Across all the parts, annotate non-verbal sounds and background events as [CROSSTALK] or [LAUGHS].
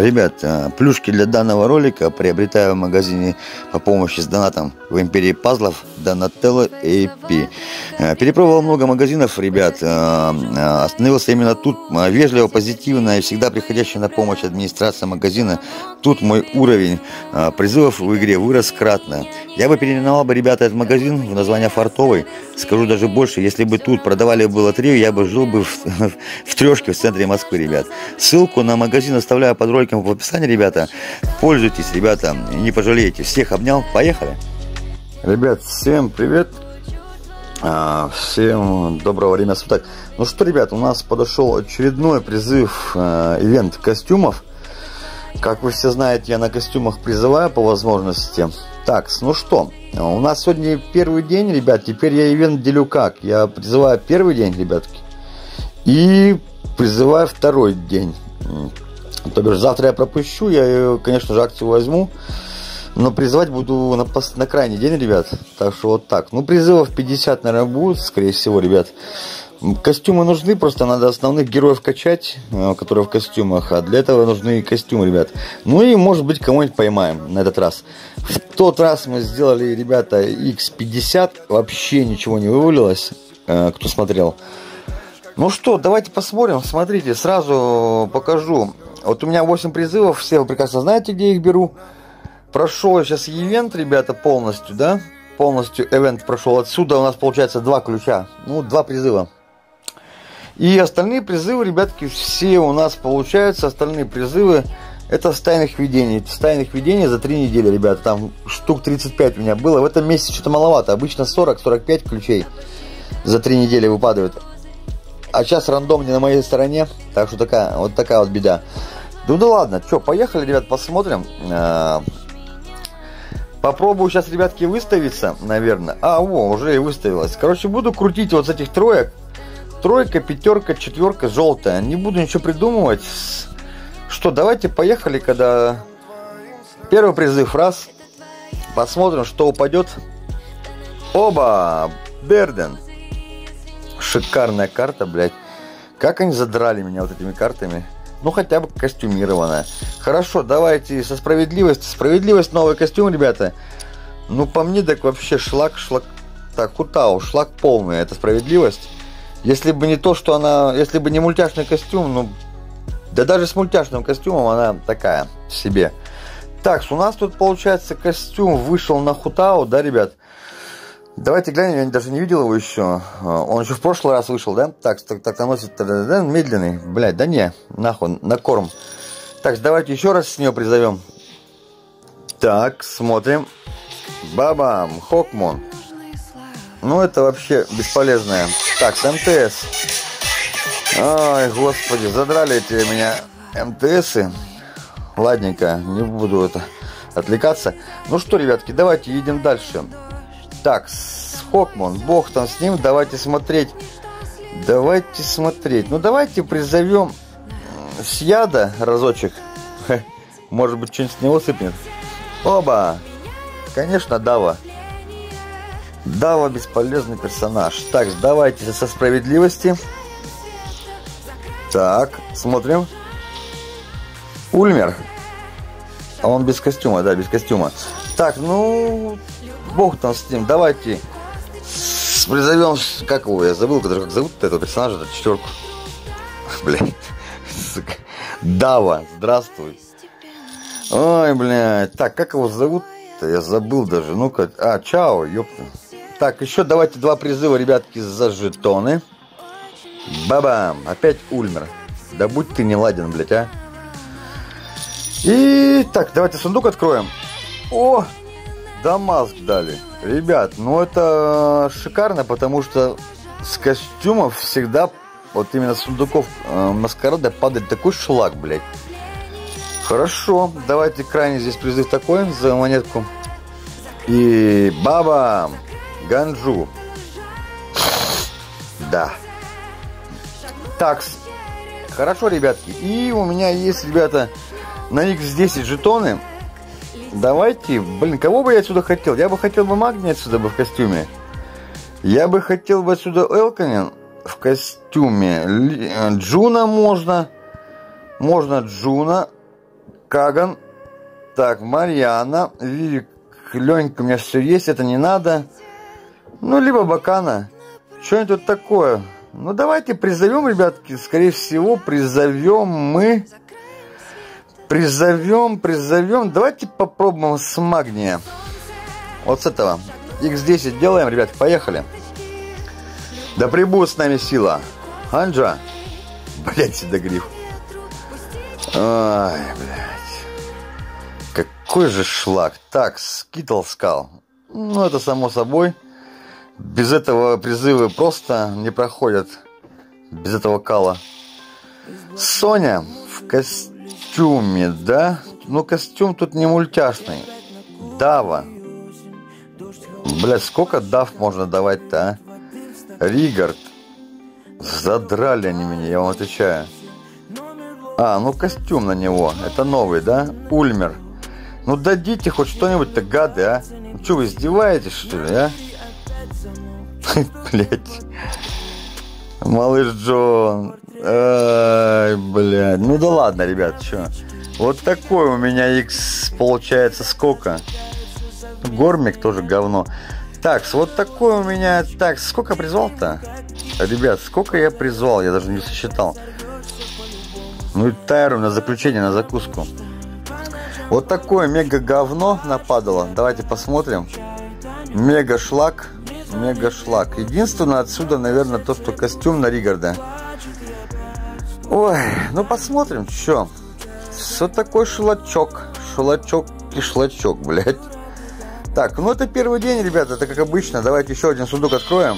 Ребят, э, плюшки для данного ролика приобретаю в магазине по помощи с донатом в Империи Пазлов Donatello AP. Э, перепробовал много магазинов, ребят. Э, остановился именно тут. Вежливо, позитивно и всегда приходящая на помощь администрация магазина. Тут мой уровень призывов в игре вырос кратно. Я бы переименовал бы, ребята, этот магазин в название Фартовый. Скажу даже больше, если бы тут продавали бы лотерею, я бы жил бы в, [LAUGHS] в трешке в центре Москвы, ребят. Ссылку на магазин оставляю под роликом в описании, ребята. Пользуйтесь, ребята, не пожалеете. Всех обнял, поехали. Ребят, всем привет. А, всем доброго времени суток. Ну что, ребят, у нас подошел очередной призыв, э, ивент костюмов. Как вы все знаете, я на костюмах призываю по возможности. Так, ну что, у нас сегодня первый день, ребят. Теперь я ивент делю как. Я призываю первый день, ребятки. И призываю второй день. То бишь, завтра я пропущу, я, конечно же, акцию возьму. Но призывать буду на, на крайний день, ребят. Так что вот так. Ну, призывов 50, наверное, будет, скорее всего, ребят. Костюмы нужны, просто надо основных героев качать, э, которые в костюмах. А для этого нужны костюмы, ребят. Ну и, может быть, кого-нибудь поймаем на этот раз. В тот раз мы сделали, ребята, X50. Вообще ничего не вывалилось, э, кто смотрел. Ну что, давайте посмотрим. Смотрите, сразу покажу. Вот у меня 8 призывов, все вы прекрасно знаете, где их беру. Прошел сейчас ивент, ребята, полностью, да? Полностью ивент прошел. Отсюда у нас получается два ключа, ну, два призыва. И остальные призывы, ребятки, все у нас получаются. Остальные призывы это с тайных видений. С тайных видений за три недели, ребята. Там штук 35 у меня было. В этом месяце что-то маловато. Обычно 40-45 ключей за три недели выпадают. А сейчас рандом не на моей стороне. Так что такая, вот такая вот беда. Ну да ладно, что, поехали, ребят, посмотрим. А, попробую сейчас, ребятки, выставиться, наверное. А, о, уже и выставилась. Короче, буду крутить вот с этих троек. Тройка, пятерка, четверка, желтая. Не буду ничего придумывать. Что, давайте поехали, когда первый призыв раз. Посмотрим, что упадет. Оба! Берден. Шикарная карта, блядь. Как они задрали меня вот этими картами. Ну, хотя бы костюмированная. Хорошо, давайте со справедливостью. Справедливость, новый костюм, ребята. Ну, по мне, так вообще шлак, шлак. Так, Хутау, шлак полный. Это справедливость. Если бы не то, что она... Если бы не мультяшный костюм, ну... Да даже с мультяшным костюмом она такая себе. Так, у нас тут, получается, костюм вышел на Хутау, да, ребят? Давайте глянем, я даже не видел его еще. А, он еще в прошлый раз вышел, да? Так, так, так наносит да, медленный. Блять, да не, нахуй, на корм. Так, давайте еще раз с нее призовем. Так, смотрим. Бабам, Хокмон. Ну, это вообще бесполезное. Так, МТС. Ой, господи, задрали эти меня МТСы. Ладненько, не буду это отвлекаться. Ну что, ребятки, давайте едем дальше. Так, Хокман, бог там с ним, давайте смотреть. Давайте смотреть. Ну, давайте призовем с яда разочек. Может быть, что-нибудь с него сыпнет. Оба! Конечно, Дава. Дава бесполезный персонаж. Так, давайте со справедливости. Так, смотрим. Ульмер. А он без костюма, да, без костюма. Так, ну, бог там с ним. Давайте призовем, как его, я забыл, как зовут этого персонажа, эту четверку. [LAUGHS] Сука. Дава, здравствуй. Ой, блядь, так, как его зовут-то, я забыл даже, ну-ка, а, чао, ёпта. Так, еще давайте два призыва, ребятки, за жетоны. Бабам, опять Ульмер. Да будь ты не ладен, блядь, а. И так, давайте сундук откроем. О, Дамаск дали. Ребят, ну это шикарно, потому что с костюмов всегда, вот именно с сундуков э, маскарада падает такой шлак, блядь. Хорошо, давайте крайне здесь призыв такой за монетку. И баба Ганджу. Да. Так, хорошо, ребятки. И у меня есть, ребята, на X10 жетоны Давайте, блин, кого бы я отсюда хотел? Я бы хотел бы Магни отсюда бы в костюме. Я бы хотел бы отсюда Элконин в костюме. Джуна можно. Можно Джуна. Каган. Так, Марьяна. Вивик, Ленька, у меня все есть, это не надо. Ну, либо Бакана. Что это тут такое? Ну, давайте призовем, ребятки. Скорее всего, призовем мы... Призовем, призовем. Давайте попробуем с магния. Вот с этого. X10 делаем, ребят, поехали. Да прибудет с нами сила. Анджа. Блять, седогриф. Ай, блядь. Какой же шлак. Так, скитл скал. Ну, это само собой. Без этого призывы просто не проходят. Без этого кала. Соня в костюме костюме, да? Ну, костюм тут не мультяшный. Дава. Блядь, сколько дав можно давать-то, а? Ригард. Задрали они меня, я вам отвечаю. А, ну костюм на него. Это новый, да? Ульмер. Ну дадите хоть что-нибудь-то, гады, а? Ну что, вы издеваетесь, что ли, а? [LAUGHS] Блять. Малыш Джон. Ай, блядь. Ну да ладно, ребят, что. Вот такой у меня X получается сколько? Гормик тоже говно. Так, вот такой у меня... Так, сколько призвал-то? Ребят, сколько я призвал? Я даже не сосчитал. Ну и тайру на заключение, на закуску. Вот такое мега говно нападало. Давайте посмотрим. Мега шлак. Мега шлак. Единственное отсюда, наверное, то, что костюм на Ригарда. Ой, ну посмотрим, что. Что такой шелачок? Шелачок и шлачок, блядь. Так, ну это первый день, ребята, это как обычно. Давайте еще один сундук откроем.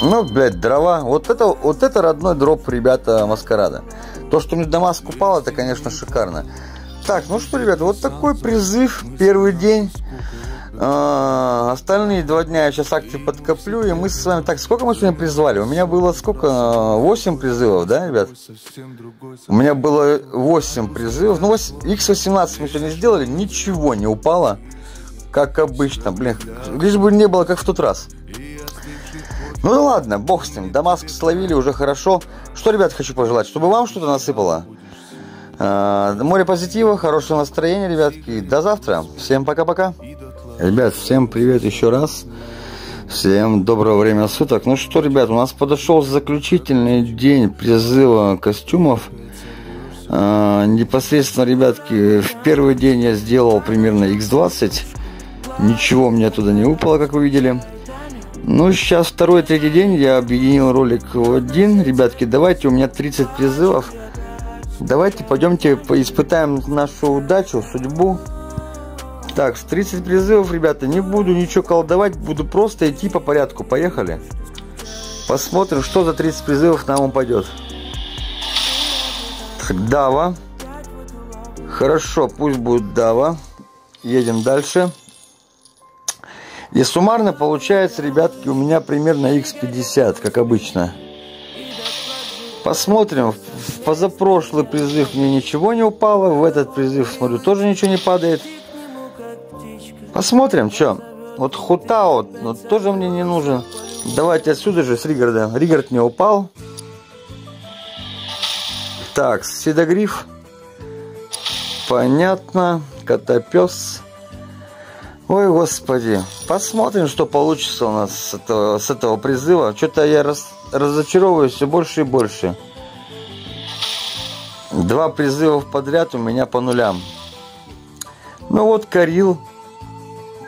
Ну, блядь, дрова. Вот это, вот это родной дроп, ребята, маскарада. То, что мне Дамаск упал, это, конечно, шикарно. Так, ну что, ребята, вот такой призыв. Первый день. Остальные два дня я сейчас акции подкоплю, и мы с вами... Так, сколько мы сегодня призвали? У меня было сколько? 8 призывов, да, ребят? У меня было 8 призывов. Ну, X18 мы сегодня сделали, ничего не упало. Как обычно, блин. Лишь бы не было, как в тот раз. Ну ладно, бог с ним. Дамаск словили, уже хорошо. Что, ребят, хочу пожелать? Чтобы вам что-то насыпало. А, море позитива, хорошего настроения, ребятки. До завтра. Всем пока-пока. Ребят, всем привет еще раз. Всем доброго времени суток. Ну что, ребят, у нас подошел заключительный день призыва костюмов. А, непосредственно, ребятки, в первый день я сделал примерно X20. Ничего мне туда не упало, как вы видели. Ну, сейчас второй, третий день я объединил ролик в один. Ребятки, давайте, у меня 30 призывов. Давайте пойдемте испытаем нашу удачу, судьбу. Так, с 30 призывов, ребята, не буду ничего колдовать, буду просто идти по порядку. Поехали. Посмотрим, что за 30 призывов нам упадет. Так, Дава. Хорошо, пусть будет Дава. Едем дальше. И суммарно получается, ребятки, у меня примерно x50, как обычно. Посмотрим. В позапрошлый призыв мне ничего не упало. В этот призыв, смотрю, тоже ничего не падает. Посмотрим, что. Вот Хутао ну, тоже мне не нужен. Давайте отсюда же с Ригарда. Ригард не упал. Так, Седогриф. Понятно. Котопес. Ой, господи. Посмотрим, что получится у нас с этого, с этого призыва. Что-то я раз, разочаровываюсь все больше и больше. Два призыва подряд у меня по нулям. Ну вот, Карил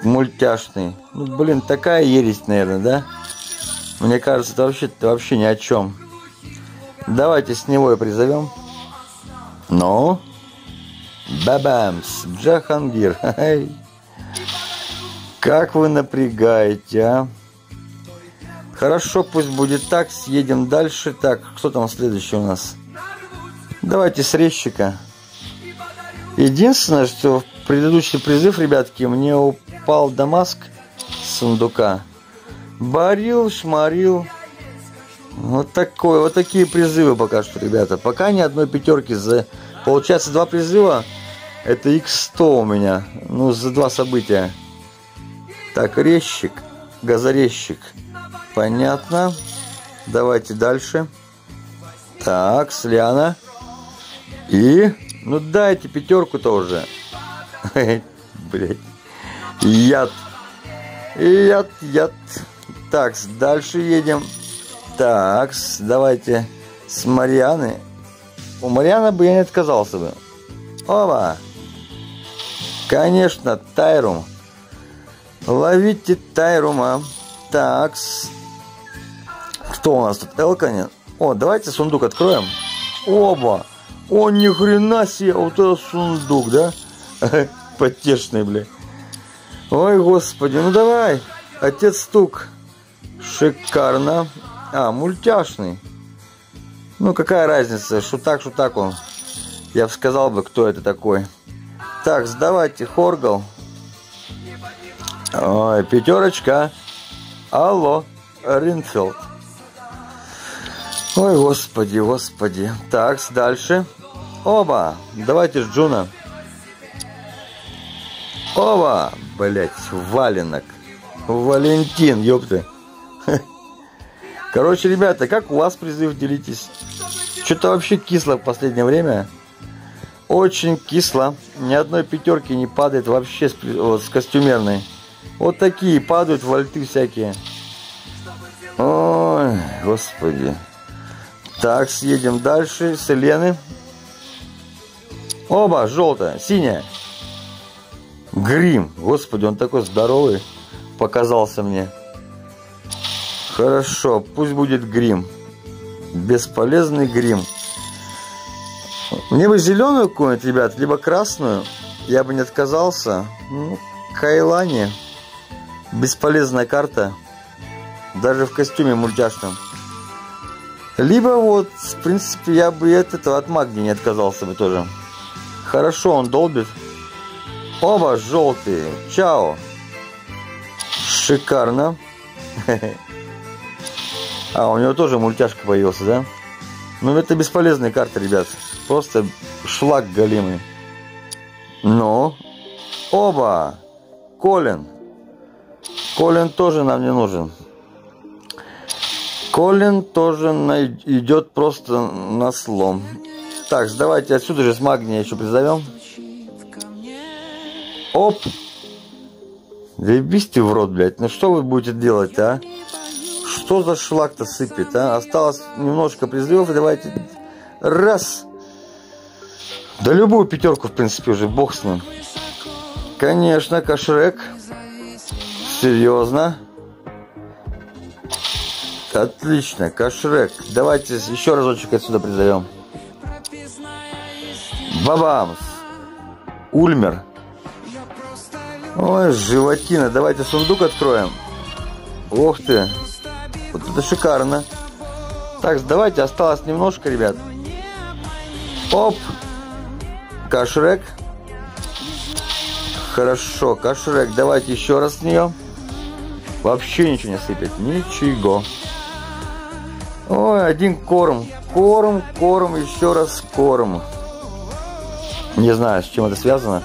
мультяшный. Ну, блин, такая ересь, наверное, да? Мне кажется, это вообще, это вообще ни о чем. Давайте с него и призовем. Ну? Бабамс, Джахангир. [LAUGHS] Как вы напрягаете, а? Хорошо, пусть будет так. Съедем дальше. Так, кто там следующий у нас? Давайте с резчика. Единственное, что предыдущий призыв, ребятки, мне упал Дамаск сундука. Барил, шмарил. Вот такой, вот такие призывы пока что, ребята. Пока ни одной пятерки за... Получается, два призыва. Это x100 у меня. Ну, за два события. Так, резчик. Газорезчик. Понятно. Давайте дальше. Так, Сляна. И Ну дайте пятерку-то уже. [LAUGHS] Блять. Яд. Яд, яд. Так, дальше едем. Так, давайте с Марианы. У Марианы бы я не отказался бы. Ова! Конечно, Тайрум. Ловите Тайрума. Так. Кто у нас тут? Элканин. О, давайте сундук откроем. Оба. О, ни хрена себе. Вот это сундук, да? [LAUGHS] Потешный, бля. Ой, господи. Ну давай. Отец стук. Шикарно. А, мультяшный. Ну, какая разница, что так, что так он. Я бы сказал бы, кто это такой. Так, сдавайте Хоргал. Ой, пятерочка. Алло, Ринфилд. Ой, господи, господи. Так, дальше. Оба. Давайте с Джуна. Оба. Блять, валенок. Валентин, ёпты. [LAUGHS] Короче, ребята, как у вас призыв делитесь? Что-то вообще кисло в последнее время. Очень кисло. Ни одной пятерки не падает вообще с, вот, с костюмерной. Вот такие падают вольты всякие. Ой, господи. Так, съедем дальше. С Елены. Оба, желтая, синяя. Грим. Господи, он такой здоровый показался мне. Хорошо, пусть будет грим. Бесполезный грим. Мне бы зеленую какую-нибудь, ребят, либо красную. Я бы не отказался. Ну, Кайлани. Бесполезная карта. Даже в костюме мультяшном. Либо вот, в принципе, я бы от этого, от магни не отказался бы тоже. Хорошо, он долбит. Оба желтые. Чао. Шикарно. [LAUGHS] А, у него тоже мультяшка появился, да? Ну, это бесполезная карта, ребят. Просто шлак галимый. Ну, оба. Колин. Колин тоже нам не нужен. Колин тоже идет просто на слом. Так, давайте отсюда же с магния еще призовем. Оп. Заебись ты в рот, блядь. Ну что вы будете делать, а? Что за шлак-то сыпет, а? Осталось немножко призывов, давайте раз. Да любую пятерку, в принципе, уже бог с ним. Конечно, кошрек. Серьезно. Отлично, кошрек. Давайте еще разочек отсюда призовем. Бабамс. Ульмер. Ой, животина. Давайте сундук откроем. Ух ты. Вот это шикарно. Так, давайте, осталось немножко, ребят. Оп. Кашрек. Хорошо, кашрек. Давайте еще раз с нее. Вообще ничего не сыпет. Ничего. Ой, один корм. Корм, корм, еще раз корм. Не знаю, с чем это связано.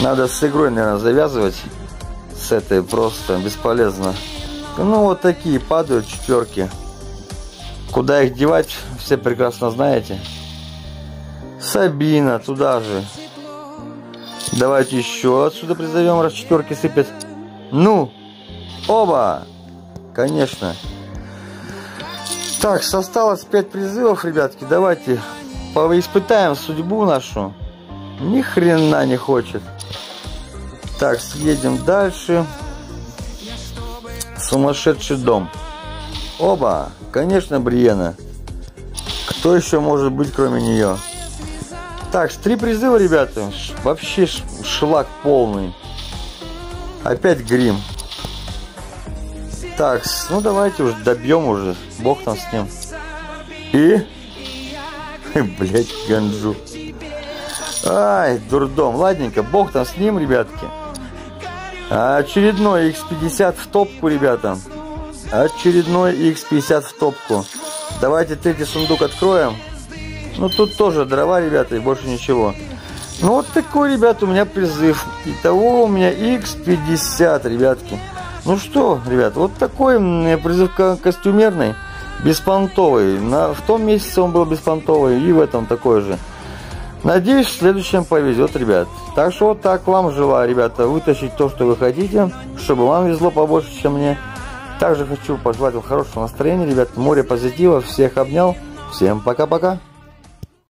Надо с игрой, наверное, завязывать. С этой просто бесполезно. Ну, вот такие падают четверки. Куда их девать, все прекрасно знаете. Сабина, туда же. Давайте еще отсюда призовем, раз четверки сыпят. Ну, оба! Конечно. Так, осталось 5 призывов, ребятки. Давайте испытаем судьбу нашу. Ни хрена не хочет. Так, съедем дальше. Сумасшедший дом. Оба! Конечно, Бриена. Кто еще может быть, кроме нее? Так, три призыва, ребята. Вообще шлак полный. Опять грим. Так, ну давайте уже добьем уже. Бог там с ним. И... [LAUGHS] Блять, ганджу. Ай, дурдом. Ладненько, бог там с ним, ребятки. Очередной X50 в топку, ребята. Очередной X50 в топку. Давайте третий сундук откроем. Ну, тут тоже дрова, ребята, и больше ничего. Ну, вот такой, ребята, у меня призыв. Итого у меня X50, ребятки. Ну что, ребят, вот такой призыв костюмерный, беспонтовый. На, в том месяце он был беспонтовый, и в этом такой же. Надеюсь, в следующем повезет, ребят. Так что вот так вам желаю, ребята, вытащить то, что вы хотите, чтобы вам везло побольше, чем мне. Также хочу пожелать вам хорошего настроения, ребят, море позитива, всех обнял. Всем пока-пока.